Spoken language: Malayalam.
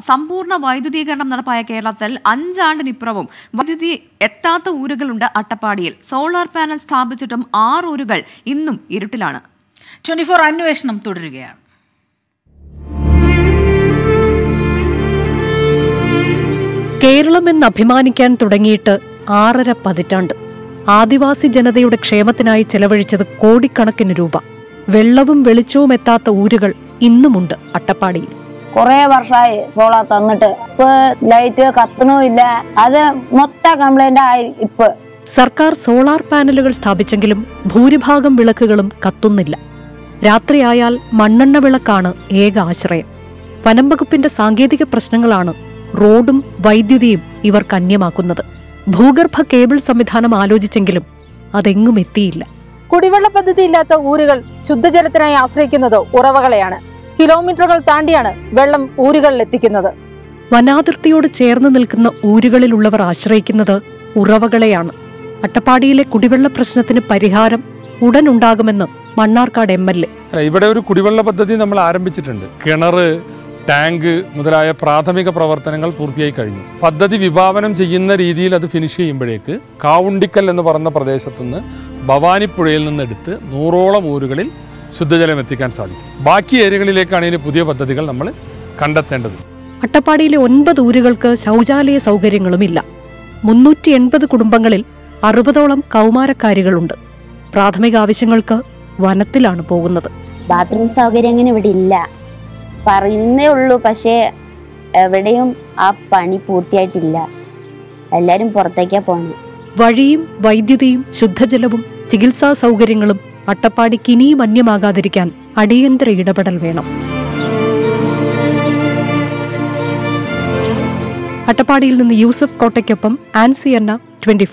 സമ്പൂർണ വൈദ്യുതീകരണം നടപ്പായ കേരളത്തിൽ അഞ്ചാണ്ടിനിപ്പുറവും വൈദ്യുതി എത്താത്ത ഊരുകളുണ്ട് അട്ടപ്പാടിയിൽ. സോളാർ പാനൽ സ്ഥാപിച്ചിട്ടും ആറ് ഊരുകൾ ഇന്നും ഇരുട്ടിലാണ്. ട്വന്റി ഫോർ അന്വേഷണം തുടരുകയാണ്. കേരളമെന്ന് അഭിമാനിക്കാൻ തുടങ്ങിയിട്ട് ആറര പതിറ്റാണ്ട്. ആദിവാസി ജനതയുടെ ക്ഷേമത്തിനായി ചെലവഴിച്ചത് കോടിക്കണക്കിന് രൂപ. വെള്ളവും വെളിച്ചവും എത്താത്ത ഊരുകൾ ഇന്നുമുണ്ട് അട്ടപ്പാടിയിൽ. കൊറേ വർഷമായി സോളാർ തന്നിട്ട്. ഇപ്പൊ ലൈറ്റ് കത്തണമില്ല അത് മൊത്ത കംപ്ലൈന്റ് ആയി ഇപ്പൊ. സർക്കാർ സോളാർ പാനലുകൾ സ്ഥാപിച്ചെങ്കിലും ഭൂരിഭാഗം വിളക്കുകളും കത്തുന്നില്ല. രാത്രിയായാൽ മണ്ണെണ്ണ വിളക്കാണ് ഏക ആശ്രയം. വനംവകുപ്പിന്റെ സാങ്കേതിക പ്രശ്നങ്ങളാണ് റോഡും വൈദ്യുതിയും ഇവർക്ക് അന്യമാക്കുന്നത് ഭൂഗർഭ കേബിൾ സംവിധാനം ആലോചിച്ചെങ്കിലും അതെങ്ങും എത്തിയില്ല. കുടിവെള്ള പദ്ധതി ഇല്ലാത്ത ഊരുകൾ ശുദ്ധജലത്തിനായി ആശ്രയിക്കുന്നത് ഉറവകളെയാണ്. കിലോമീറ്ററുകൾ താണ്ടിയാണ് വെള്ളം ഊരുകളിൽ എത്തിക്കുന്നത് വനാതിർത്തിയോട് ചേർന്ന് നിൽക്കുന്ന ഊരുകളിലുള്ളവർ ആശ്രയിക്കുന്നത് ഉറവകളെയാണ്. അട്ടപ്പാടിയിലെ കുടിവെള്ള പ്രശ്നത്തിന് പരിഹാരം ഉടൻ ഉണ്ടാകുമെന്ന് മണ്ണാർക്കാട് എം എൽ എ. ഇവിടെ ഒരു കുടിവെള്ള പദ്ധതി നമ്മൾ ആരംഭിച്ചിട്ടുണ്ട്. കിണർ ടാങ്ക് മുതലായ പ്രാഥമിക പ്രവർത്തനങ്ങൾ പൂർത്തിയായി കഴിഞ്ഞു. പദ്ധതി വിഭാവനം ചെയ്യുന്ന രീതിയിൽ അത് ഫിനിഷ് ചെയ്യുമ്പോഴേക്ക് കാവുണ്ടിക്കൽ എന്ന് പറഞ്ഞ പ്രദേശത്തുനിന്ന് ഭവാനിപ്പുഴയിൽ നിന്നെടുത്ത് നൂറോളം ഊരുകളിൽ ശുദ്ധജലം എത്തിക്കാൻ സാധിക്കും. ബാക്കി ഏരിയകളിലേക്കാണ് ഇനി പുതിയ പദ്ധതികൾ നമ്മൾ കണ്ടെത്തേണ്ടത്. അട്ടപ്പാടിയിലെ ഒൻപത് ഊരുകൾക്ക് ശൗചാലയ സൗകര്യങ്ങളുമില്ല. മുന്നൂറ്റി എൺപത് കുടുംബങ്ങളിൽ അറുപതോളം കൗമാരക്കാരികളുണ്ട്. പ്രാഥമിക ആവശ്യങ്ങൾക്ക് വനത്തിലാണ് പോകുന്നത്. ബാത്റൂം സൗകര്യം അങ്ങനെ ഇവിടെ ഇല്ല. പറയുന്നേ ഉള്ളൂ പക്ഷേ എവിടെയും ആ പണി പൂർത്തിയായിട്ടില്ല. എല്ലാരും പുറത്തേക്കാ പോണേ. വഴിയും വൈദ്യുതിയും ശുദ്ധജലവും ചികിത്സാ സൗകര്യങ്ങളും അട്ടപ്പാടിക്ക് ഇനിയും അന്യമാകാതിരിക്കാൻ അടിയന്തര ഇടപെടൽ വേണം. അട്ടപ്പാടിയിൽ നിന്ന് യൂസഫ് കോട്ടയ്ക്കൊപ്പം ആൻസി ട്വന്റി ട്വന്റി